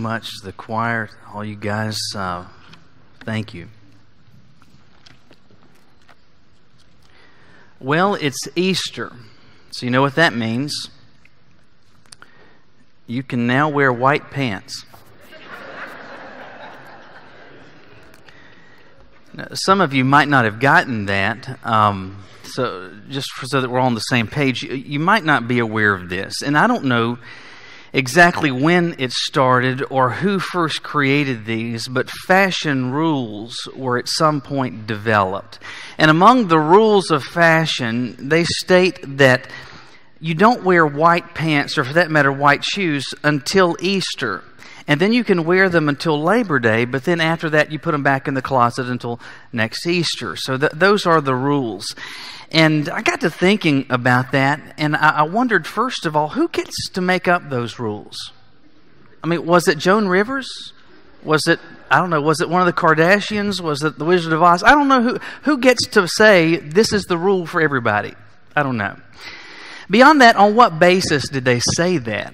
much the choir, all you guys. Uh, thank you. Well, it's Easter, so you know what that means. You can now wear white pants. now, some of you might not have gotten that. Um, so, just so that we're all on the same page, you might not be aware of this, and I don't know exactly when it started or who first created these, but fashion rules were at some point developed. And among the rules of fashion, they state that you don't wear white pants, or for that matter, white shoes, until Easter. And then you can wear them until Labor Day, but then after that, you put them back in the closet until next Easter. So th- those are the rules. And I got to thinking about that, and I, I wondered, first of all, who gets to make up those rules? I mean, was it Joan Rivers? Was it, I don't know, was it one of the Kardashians? Was it the Wizard of Oz? I don't know who, who gets to say this is the rule for everybody. I don't know. Beyond that, on what basis did they say that?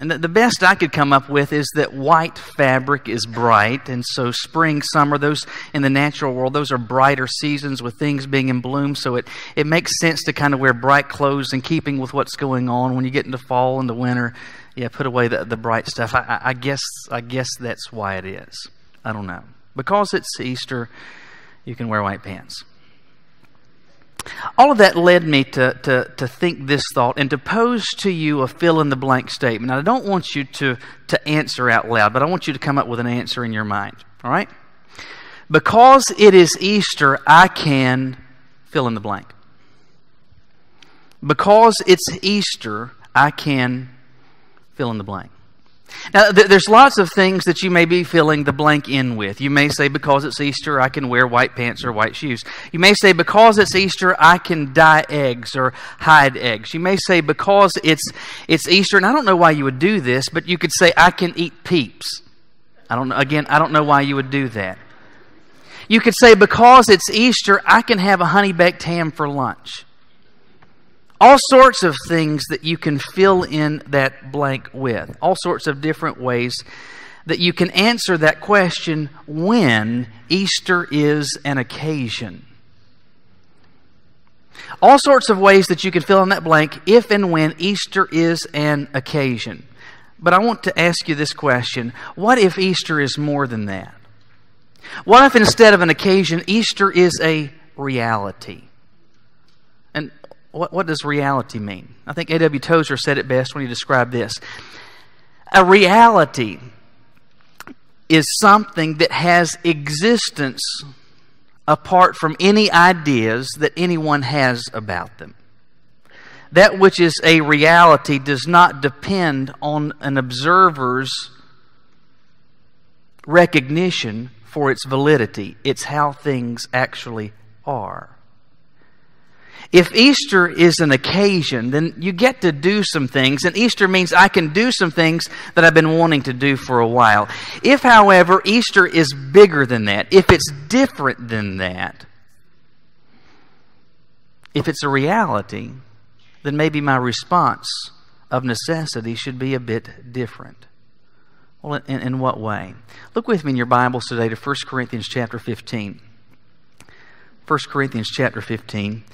And the best I could come up with is that white fabric is bright, and so spring, summer, those in the natural world, those are brighter seasons with things being in bloom. So it, it makes sense to kind of wear bright clothes in keeping with what's going on. When you get into fall and the winter, yeah, put away the, the bright stuff. I, I guess I guess that's why it is. I don't know because it's Easter. You can wear white pants. All of that led me to, to, to think this thought and to pose to you a fill in the blank statement. I don't want you to, to answer out loud, but I want you to come up with an answer in your mind. All right? Because it is Easter, I can fill in the blank. Because it's Easter, I can fill in the blank. Now, th- there's lots of things that you may be filling the blank in with. You may say, because it's Easter, I can wear white pants or white shoes. You may say, because it's Easter, I can dye eggs or hide eggs. You may say, because it's, it's Easter, and I don't know why you would do this, but you could say, I can eat peeps. I don't know, again, I don't know why you would do that. You could say, because it's Easter, I can have a honey baked ham for lunch all sorts of things that you can fill in that blank with, all sorts of different ways that you can answer that question when Easter is an occasion. All sorts of ways that you can fill in that blank if and when Easter is an occasion. But I want to ask you this question What if Easter is more than that? What if instead of an occasion, Easter is a reality? What, what does reality mean? I think A.W. Tozer said it best when he described this. A reality is something that has existence apart from any ideas that anyone has about them. That which is a reality does not depend on an observer's recognition for its validity. It's how things actually are. If Easter is an occasion, then you get to do some things, and Easter means I can do some things that I've been wanting to do for a while. If, however, Easter is bigger than that, if it's different than that, if it's a reality, then maybe my response of necessity should be a bit different. Well, in, in what way? Look with me in your Bibles today to 1 Corinthians chapter 15. 1 Corinthians chapter 15.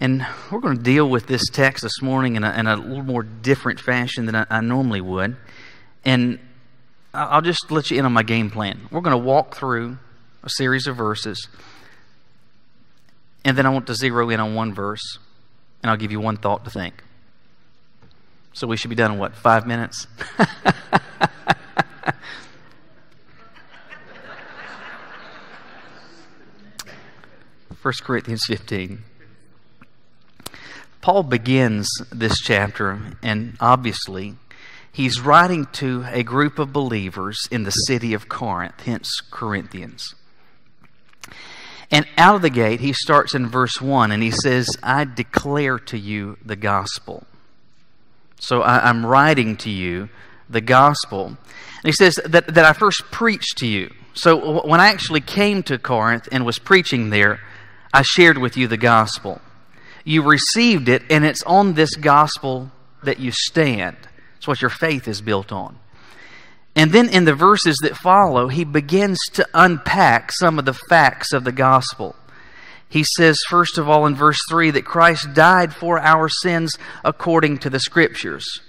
And we're going to deal with this text this morning in a, in a little more different fashion than I, I normally would. And I'll just let you in on my game plan. We're going to walk through a series of verses, and then I want to zero in on one verse, and I'll give you one thought to think. So we should be done in what, five minutes? First Corinthians 15. Paul begins this chapter, and obviously, he's writing to a group of believers in the city of Corinth, hence Corinthians. And out of the gate, he starts in verse 1 and he says, I declare to you the gospel. So I, am writing to you the gospel. And he says that, that I first preached to you. So when I actually came to Corinth and was preaching there, I shared with you the gospel. You received it, and it's on this gospel that you stand. It's what your faith is built on. And then in the verses that follow, he begins to unpack some of the facts of the gospel. He says, first of all, in verse 3, that Christ died for our sins according to the Scriptures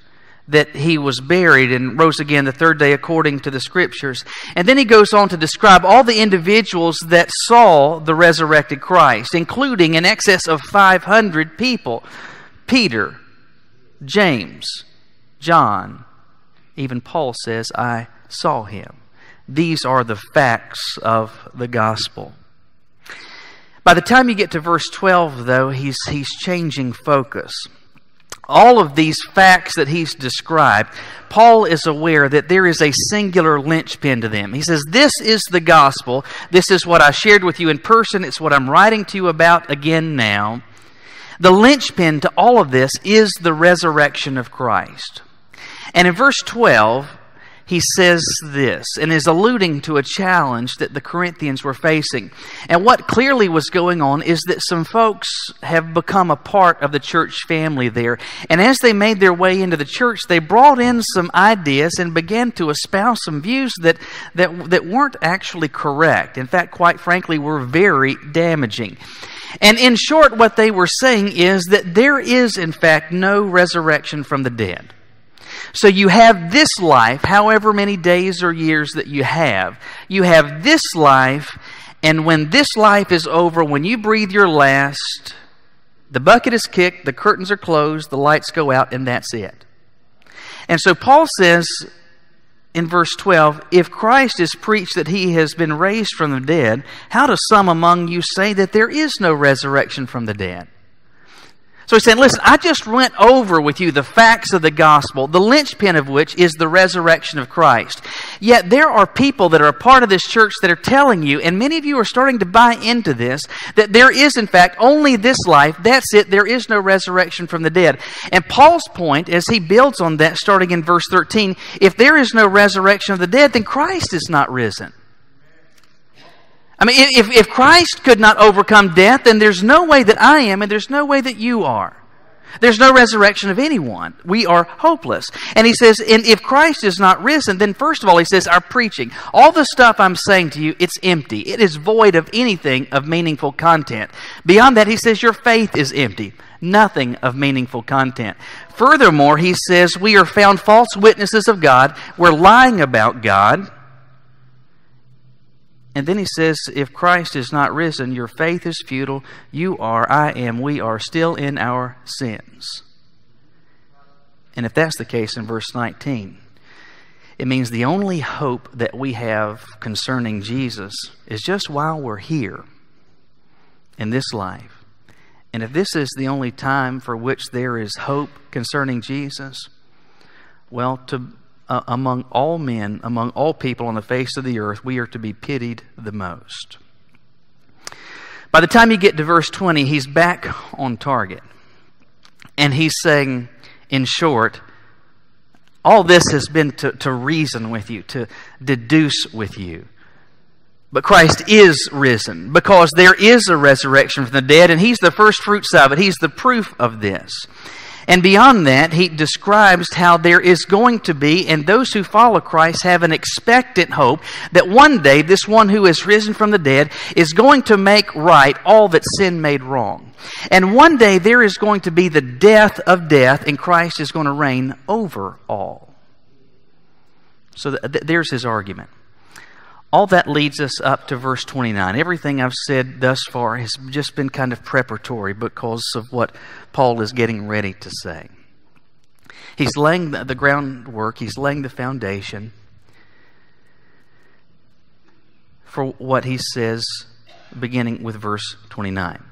that he was buried and rose again the third day according to the scriptures. And then he goes on to describe all the individuals that saw the resurrected Christ, including in excess of 500 people Peter, James, John, even Paul says, I saw him. These are the facts of the gospel. By the time you get to verse 12, though, he's, he's changing focus all of these facts that he's described, Paul is aware that there is a singular linchpin to them. He says, This is the gospel. This is what I shared with you in person. It's what I'm writing to you about again now. The linchpin to all of this is the resurrection of Christ. And in verse 12, he says this and is alluding to a challenge that the Corinthians were facing. And what clearly was going on is that some folks have become a part of the church family there. And as they made their way into the church, they brought in some ideas and began to espouse some views that, that, that weren't actually correct. In fact, quite frankly, were very damaging. And in short, what they were saying is that there is, in fact, no resurrection from the dead. So you have this life, however many days or years that you have. You have this life, and when this life is over, when you breathe your last, the bucket is kicked, the curtains are closed, the lights go out, and that's it. And so Paul says in verse 12 If Christ is preached that he has been raised from the dead, how do some among you say that there is no resurrection from the dead? So he's saying, listen, I just went over with you the facts of the gospel, the linchpin of which is the resurrection of Christ. Yet there are people that are a part of this church that are telling you, and many of you are starting to buy into this, that there is, in fact, only this life. That's it. There is no resurrection from the dead. And Paul's point, as he builds on that, starting in verse 13, if there is no resurrection of the dead, then Christ is not risen. I mean, if, if Christ could not overcome death, then there's no way that I am, and there's no way that you are. There's no resurrection of anyone. We are hopeless. And he says, and if Christ is not risen, then first of all, he says, our preaching, all the stuff I'm saying to you, it's empty. It is void of anything of meaningful content. Beyond that, he says, your faith is empty. Nothing of meaningful content. Furthermore, he says, we are found false witnesses of God. We're lying about God. And then he says, If Christ is not risen, your faith is futile. You are, I am, we are still in our sins. And if that's the case in verse 19, it means the only hope that we have concerning Jesus is just while we're here in this life. And if this is the only time for which there is hope concerning Jesus, well, to uh, among all men, among all people on the face of the earth, we are to be pitied the most. By the time you get to verse 20, he's back on target. And he's saying, in short, all this has been to, to reason with you, to deduce with you. But Christ is risen because there is a resurrection from the dead, and He's the first fruits of it. He's the proof of this. And beyond that, he describes how there is going to be, and those who follow Christ have an expectant hope that one day this one who is risen from the dead is going to make right all that sin made wrong. And one day there is going to be the death of death, and Christ is going to reign over all. So th- there's his argument. All that leads us up to verse 29. Everything I've said thus far has just been kind of preparatory because of what Paul is getting ready to say. He's laying the groundwork, he's laying the foundation for what he says beginning with verse 29.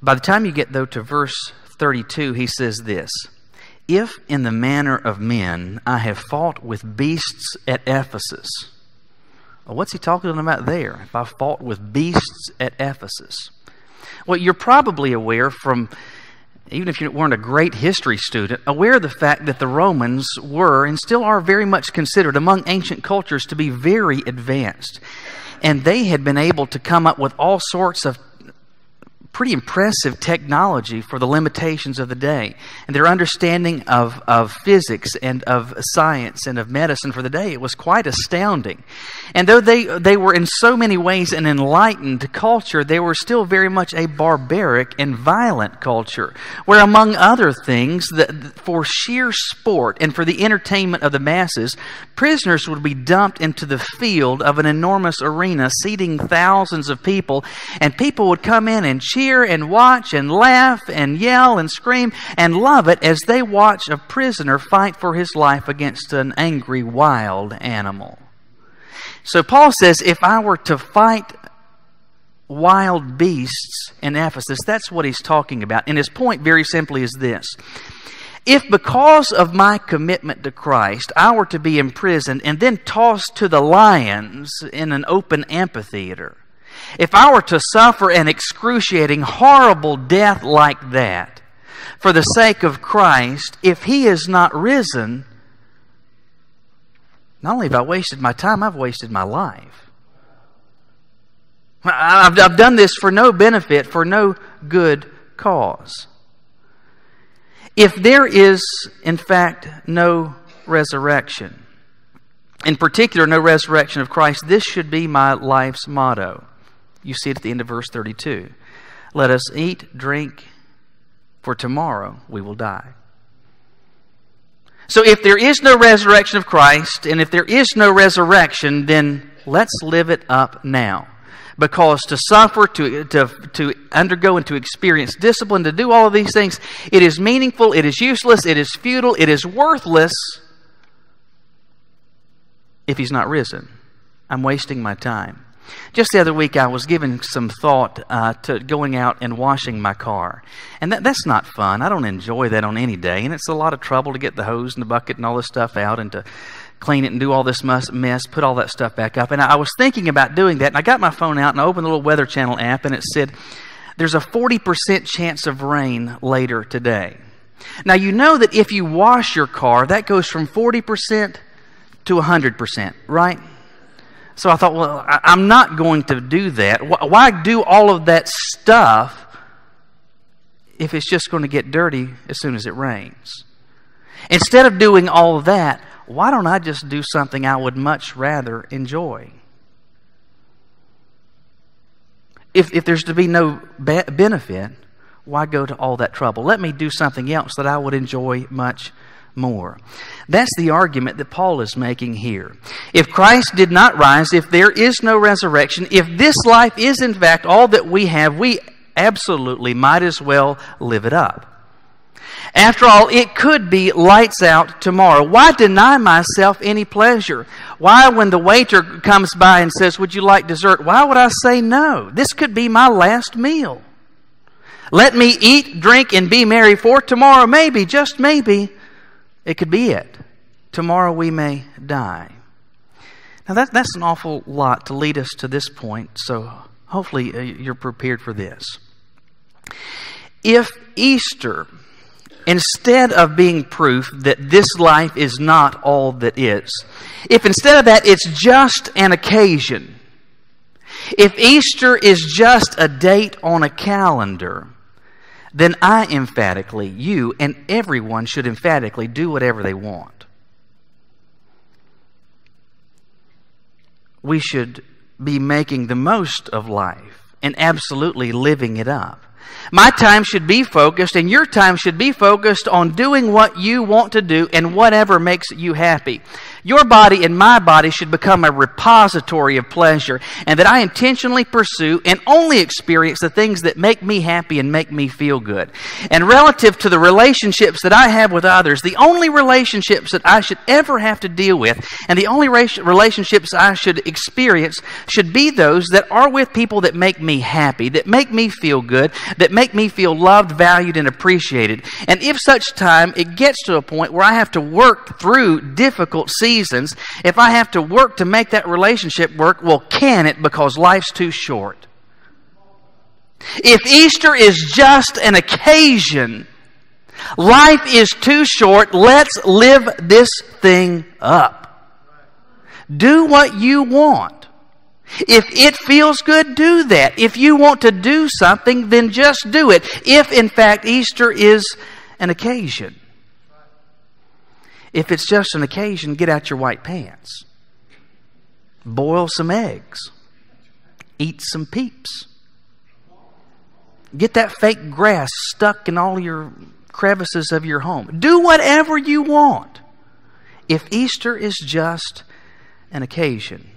By the time you get, though, to verse 32, he says this if in the manner of men I have fought with beasts at Ephesus. What's he talking about there? If I fought with beasts at Ephesus. Well, you're probably aware from, even if you weren't a great history student, aware of the fact that the Romans were and still are very much considered among ancient cultures to be very advanced. And they had been able to come up with all sorts of pretty impressive technology for the limitations of the day. And their understanding of, of physics and of science and of medicine for the day, it was quite astounding. And though they, they were in so many ways an enlightened culture, they were still very much a barbaric and violent culture, where, among other things, the, for sheer sport and for the entertainment of the masses, prisoners would be dumped into the field of an enormous arena, seating thousands of people, and people would come in and cheer and watch and laugh and yell and scream and love it as they watch a prisoner fight for his life against an angry wild animal. So Paul says if I were to fight wild beasts in Ephesus, that's what he's talking about. And his point, very simply, is this. If because of my commitment to Christ I were to be imprisoned and then tossed to the lions in an open amphitheater, if I were to suffer an excruciating, horrible death like that for the sake of Christ, if He is not risen, not only have I wasted my time, I've wasted my life. I've, I've done this for no benefit, for no good cause. If there is, in fact, no resurrection, in particular, no resurrection of Christ, this should be my life's motto. You see it at the end of verse 32. Let us eat, drink, for tomorrow we will die. So if there is no resurrection of Christ, and if there is no resurrection, then let's live it up now. Because to suffer, to, to, to undergo, and to experience discipline, to do all of these things, it is meaningful, it is useless, it is futile, it is worthless if He's not risen. I'm wasting my time. Just the other week, I was giving some thought uh, to going out and washing my car. And that, that's not fun. I don't enjoy that on any day. And it's a lot of trouble to get the hose and the bucket and all this stuff out and to clean it and do all this mess, put all that stuff back up. And I was thinking about doing that. And I got my phone out and I opened the little Weather Channel app and it said, there's a 40% chance of rain later today. Now, you know that if you wash your car, that goes from 40% to 100%, right? So I thought, well, I'm not going to do that. Why do all of that stuff if it's just going to get dirty as soon as it rains? Instead of doing all of that, why don't I just do something I would much rather enjoy? If, if there's to be no benefit, why go to all that trouble? Let me do something else that I would enjoy much more. That's the argument that Paul is making here. If Christ did not rise, if there is no resurrection, if this life is in fact all that we have, we absolutely might as well live it up. After all, it could be lights out tomorrow. Why deny myself any pleasure? Why, when the waiter comes by and says, Would you like dessert? Why would I say no? This could be my last meal. Let me eat, drink, and be merry, for tomorrow, maybe, just maybe, it could be it. Tomorrow we may die. Now, that, that's an awful lot to lead us to this point, so hopefully uh, you're prepared for this. If Easter, instead of being proof that this life is not all that is, if instead of that it's just an occasion, if Easter is just a date on a calendar, then I emphatically, you, and everyone should emphatically do whatever they want. We should be making the most of life and absolutely living it up. My time should be focused, and your time should be focused on doing what you want to do and whatever makes you happy. Your body and my body should become a repository of pleasure, and that I intentionally pursue and only experience the things that make me happy and make me feel good. And relative to the relationships that I have with others, the only relationships that I should ever have to deal with, and the only relationships I should experience, should be those that are with people that make me happy, that make me feel good, that make me feel loved, valued, and appreciated. And if such time it gets to a point where I have to work through difficult seasons, seasons, if I have to work to make that relationship work, well, can it because life's too short? If Easter is just an occasion, life is too short. Let's live this thing up. Do what you want. If it feels good, do that. If you want to do something, then just do it. If, in fact, Easter is an occasion. If it's just an occasion, get out your white pants. Boil some eggs. Eat some peeps. Get that fake grass stuck in all your crevices of your home. Do whatever you want. If Easter is just an occasion.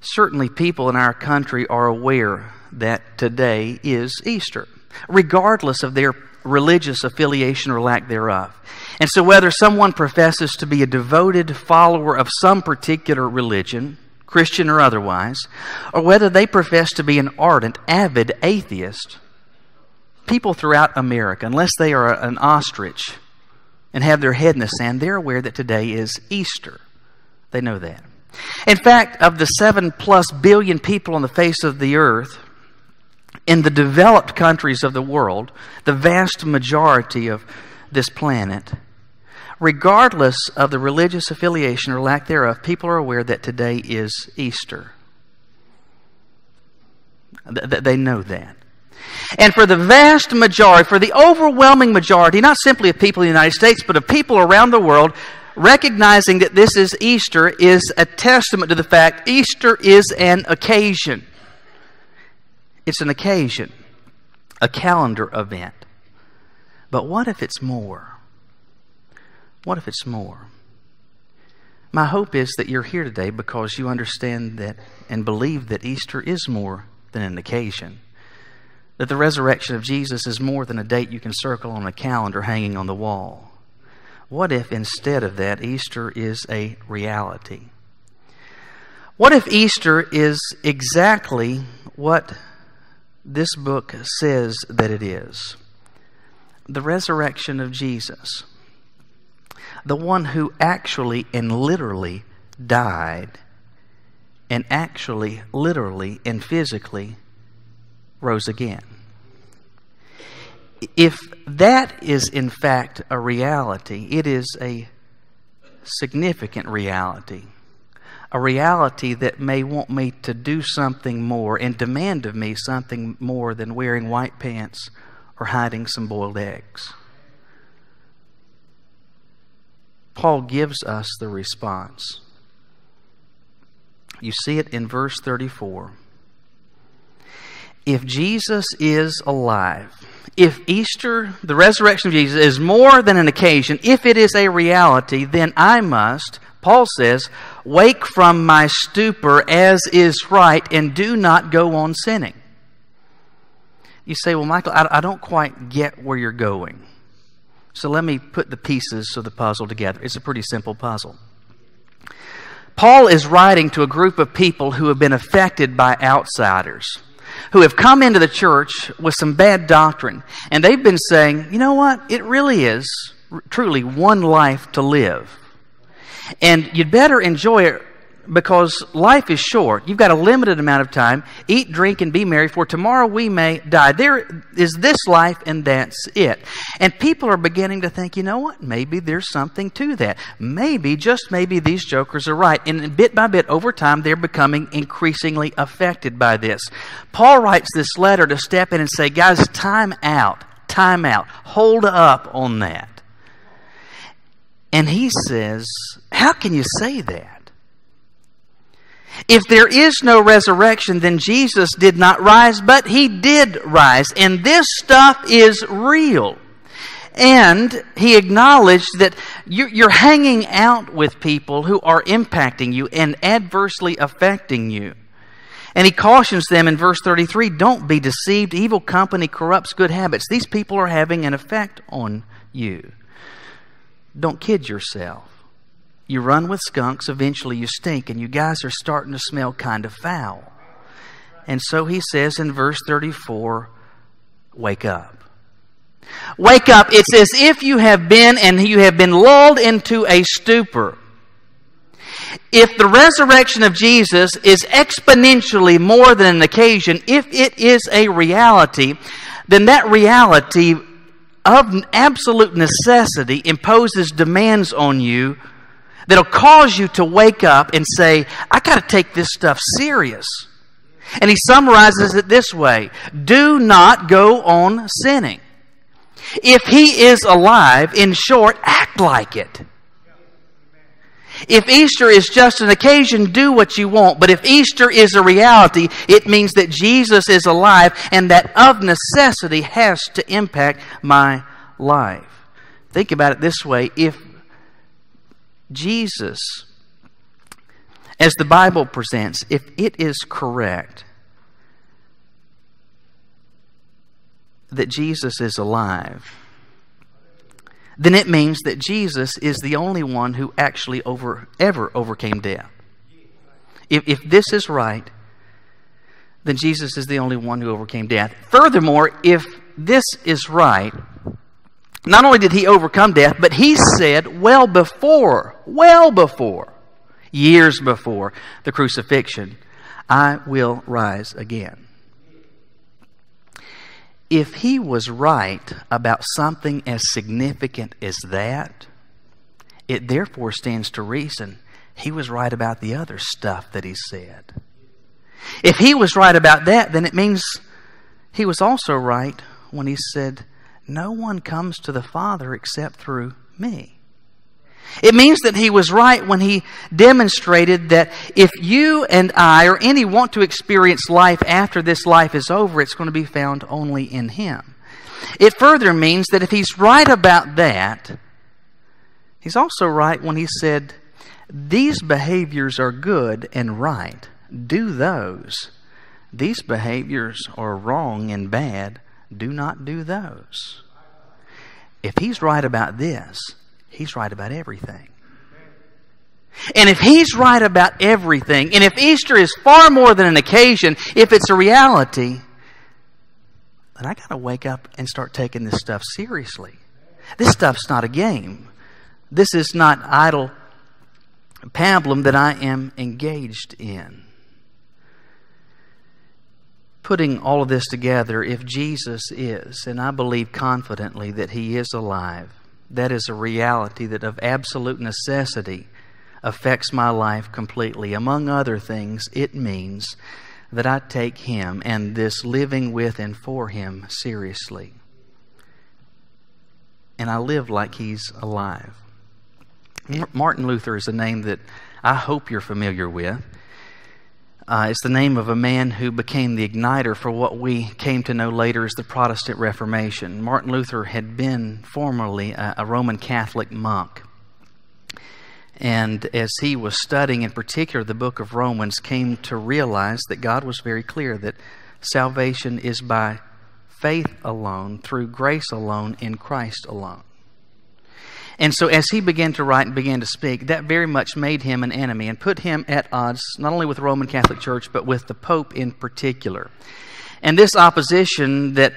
Certainly, people in our country are aware that today is Easter, regardless of their religious affiliation or lack thereof. And so, whether someone professes to be a devoted follower of some particular religion, Christian or otherwise, or whether they profess to be an ardent, avid atheist, people throughout America, unless they are an ostrich and have their head in the sand, they're aware that today is Easter. They know that. In fact, of the seven plus billion people on the face of the earth, in the developed countries of the world, the vast majority of this planet, regardless of the religious affiliation or lack thereof, people are aware that today is Easter. They know that. And for the vast majority, for the overwhelming majority, not simply of people in the United States, but of people around the world, recognizing that this is Easter is a testament to the fact Easter is an occasion. It's an occasion, a calendar event. But what if it's more? What if it's more? My hope is that you're here today because you understand that and believe that Easter is more than an occasion. That the resurrection of Jesus is more than a date you can circle on a calendar hanging on the wall. What if instead of that, Easter is a reality? What if Easter is exactly what this book says that it is? The resurrection of Jesus the one who actually and literally died and actually, literally, and physically rose again. If that is in fact a reality, it is a significant reality. A reality that may want me to do something more and demand of me something more than wearing white pants or hiding some boiled eggs. Paul gives us the response. You see it in verse 34. If Jesus is alive, if Easter, the resurrection of Jesus, is more than an occasion, if it is a reality, then I must, Paul says, wake from my stupor as is right and do not go on sinning. You say, well, Michael, I, I don't quite get where you're going. So let me put the pieces of the puzzle together. It's a pretty simple puzzle. Paul is writing to a group of people who have been affected by outsiders, who have come into the church with some bad doctrine, and they've been saying, you know what? It really is truly one life to live. And you'd better enjoy it because life is short. You've got a limited amount of time. Eat, drink, and be merry, for tomorrow we may die. There is this life, and that's it. And people are beginning to think, you know what? Maybe there's something to that. Maybe, just maybe, these jokers are right. And bit by bit, over time, they're becoming increasingly affected by this. Paul writes this letter to step in and say, guys, time out. Time out. Hold up on that. And he says, How can you say that? If there is no resurrection, then Jesus did not rise, but he did rise. And this stuff is real. And he acknowledged that you're hanging out with people who are impacting you and adversely affecting you. And he cautions them in verse 33 don't be deceived. Evil company corrupts good habits. These people are having an effect on you. Don't kid yourself. You run with skunks, eventually you stink, and you guys are starting to smell kind of foul. And so he says in verse 34 Wake up. Wake up. It's as if you have been and you have been lulled into a stupor. If the resurrection of Jesus is exponentially more than an occasion, if it is a reality, then that reality of absolute necessity imposes demands on you that'll cause you to wake up and say, I got to take this stuff serious. And he summarizes it this way Do not go on sinning. If he is alive, in short, act like it. If Easter is just an occasion, do what you want. But if Easter is a reality, it means that Jesus is alive and that of necessity has to impact my life. Think about it this way if Jesus, as the Bible presents, if it is correct that Jesus is alive, then it means that Jesus is the only one who actually over, ever overcame death. If, if this is right, then Jesus is the only one who overcame death. Furthermore, if this is right, not only did he overcome death, but he said well before, well before, years before the crucifixion, I will rise again. If he was right about something as significant as that, it therefore stands to reason he was right about the other stuff that he said. If he was right about that, then it means he was also right when he said, no one comes to the Father except through me. It means that he was right when he demonstrated that if you and I or any want to experience life after this life is over, it's going to be found only in him. It further means that if he's right about that, he's also right when he said, These behaviors are good and right. Do those. These behaviors are wrong and bad do not do those. If he's right about this, he's right about everything. And if he's right about everything, and if Easter is far more than an occasion, if it's a reality, then I got to wake up and start taking this stuff seriously. This stuff's not a game. This is not idle pablum that I am engaged in putting all of this together, if Jesus is, and I believe confidently that He is alive, that is a reality that of absolute necessity affects my life completely. Among other things, it means that I take Him and this living with and for Him seriously. And I live like He's alive. Martin Luther is a name that I hope you're familiar with. Uh, it's the name of a man who became the igniter for what we came to know later as the Protestant Reformation. Martin Luther had been formerly a, a Roman Catholic monk. And as he was studying, in particular, the book of Romans, came to realize that God was very clear that salvation is by faith alone, through grace alone, in Christ alone. And so, as he began to write and began to speak, that very much made him an enemy and put him at odds not only with the Roman Catholic Church, but with the Pope in particular. And this opposition that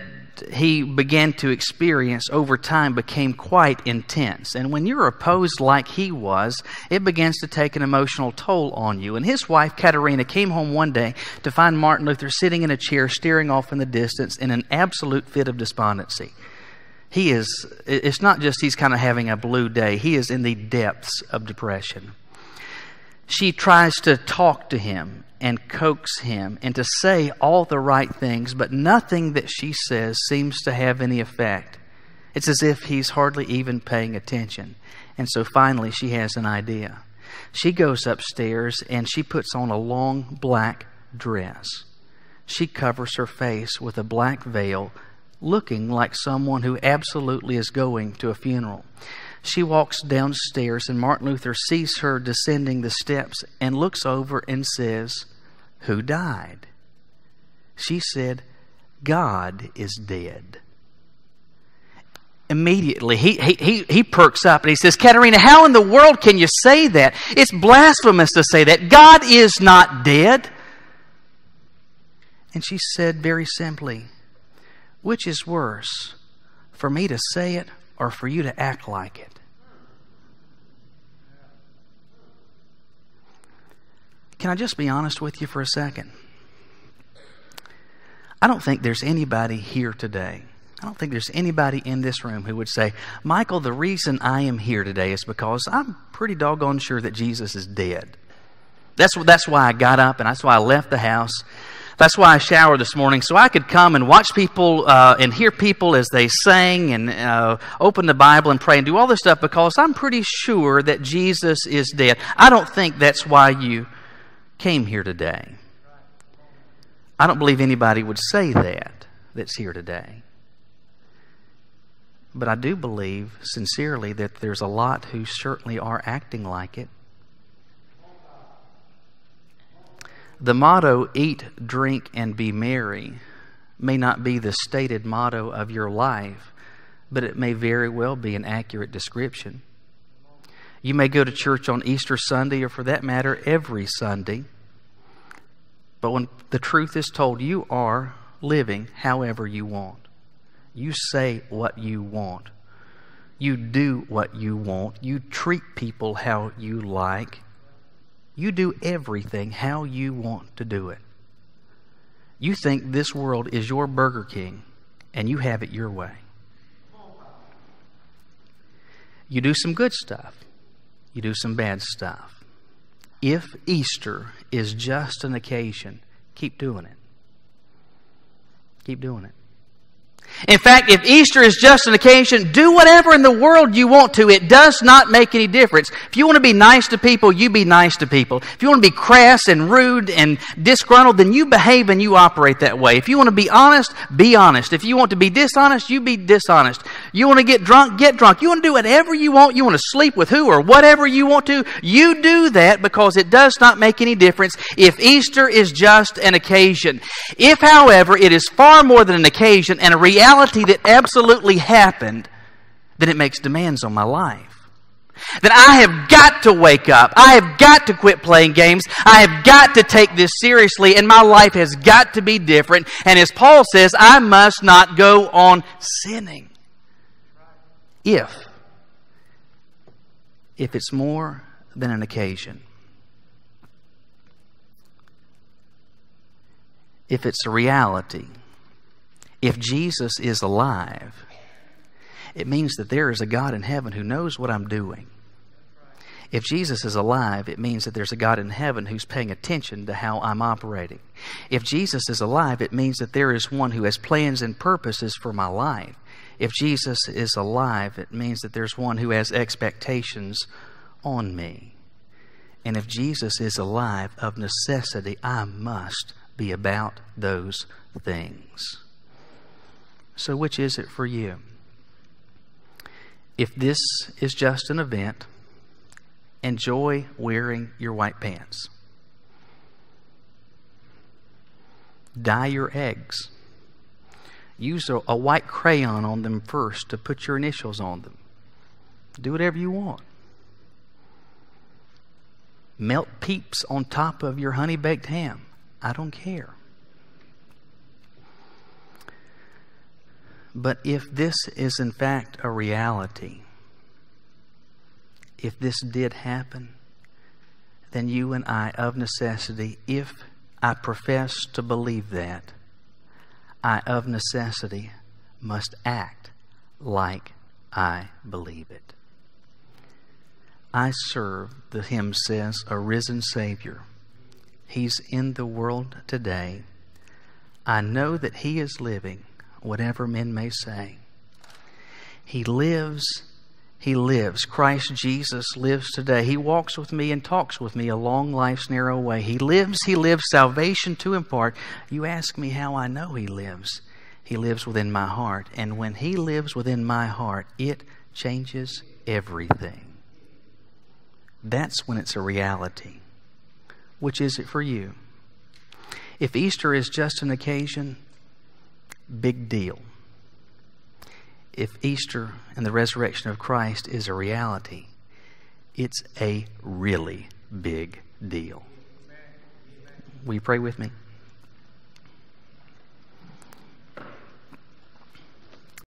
he began to experience over time became quite intense. And when you're opposed like he was, it begins to take an emotional toll on you. And his wife, Katerina, came home one day to find Martin Luther sitting in a chair, staring off in the distance in an absolute fit of despondency he is, it's not just he's kind of having a blue day, he is in the depths of depression. She tries to talk to him and coax him and to say all the right things, but nothing that she says seems to have any effect. It's as if he's hardly even paying attention. And so finally, she has an idea. She goes upstairs and she puts on a long black dress. She covers her face with a black veil looking like someone who absolutely is going to a funeral. She walks downstairs, and Martin Luther sees her descending the steps and looks over and says, Who died? She said, God is dead. Immediately, he, he, he perks up and he says, Katerina, how in the world can you say that? It's blasphemous to say that. God is not dead. And she said very simply, which is worse, for me to say it or for you to act like it? Can I just be honest with you for a second? I don't think there's anybody here today I don't think there's anybody in this room who would say, Michael, the reason I am here today is because I'm pretty doggone sure that Jesus is dead. That's, that's why I got up and that's why I left the house. That's why I showered this morning, so I could come and watch people uh, and hear people as they sang and uh, open the Bible and pray and do all this stuff because I'm pretty sure that Jesus is dead. I don't think that's why you came here today. I don't believe anybody would say that that's here today. But I do believe sincerely that there's a lot who certainly are acting like it. The motto, eat, drink, and be merry, may not be the stated motto of your life, but it may very well be an accurate description. You may go to church on Easter Sunday, or for that matter, every Sunday. But when the truth is told, you are living however you want. You say what you want. You do what you want. You treat people how you like. You do everything how you want to do it. You think this world is your Burger King and you have it your way. You do some good stuff, you do some bad stuff. If Easter is just an occasion, keep doing it. Keep doing it. In fact, if Easter is just an occasion, do whatever in the world you want to. It does not make any difference. If you want to be nice to people, you be nice to people. If you want to be crass and rude and disgruntled, then you behave and you operate that way. If you want to be honest, be honest. If you want to be dishonest, you be dishonest. You want to get drunk, get drunk. You want to do whatever you want. You want to sleep with who or whatever you want to. You do that because it does not make any difference if Easter is just an occasion. If, however, it is far more than an occasion and a reality, reality that absolutely happened, then it makes demands on my life. That I have got to wake up. I have got to quit playing games. I have got to take this seriously, and my life has got to be different. And as Paul says, I must not go on sinning. If, if it's more than an occasion. If it's a reality if Jesus is alive, it means that there is a God in heaven who knows what I'm doing. If Jesus is alive, it means that there's a God in heaven who's paying attention to how I'm operating. If Jesus is alive, it means that there is one who has plans and purposes for my life. If Jesus is alive, it means that there's one who has expectations on me. And if Jesus is alive, of necessity, I must be about those things. So, which is it for you? If this is just an event, enjoy wearing your white pants. Dye your eggs. Use a, a, white crayon on them first to put your initials on them. Do whatever you want. Melt peeps on top of your honey baked ham. I don't care. But if this is in fact a reality, if this did happen, then you and I, of necessity, if I profess to believe that, I, of necessity, must act like I believe it. I serve, the hymn says, a risen Savior. He's in the world today. I know that He is living whatever men may say. He lives. He lives. Christ Jesus lives today. He walks with me and talks with me along life's narrow way. He lives. He lives salvation to impart. You ask me how I know He lives. He lives within my heart. And when He lives within my heart, it changes everything. That's when it's a reality. Which is it for you? If Easter is just an occasion, big deal. If Easter and the resurrection of Christ is a reality, it's a really big deal. Will you pray with me?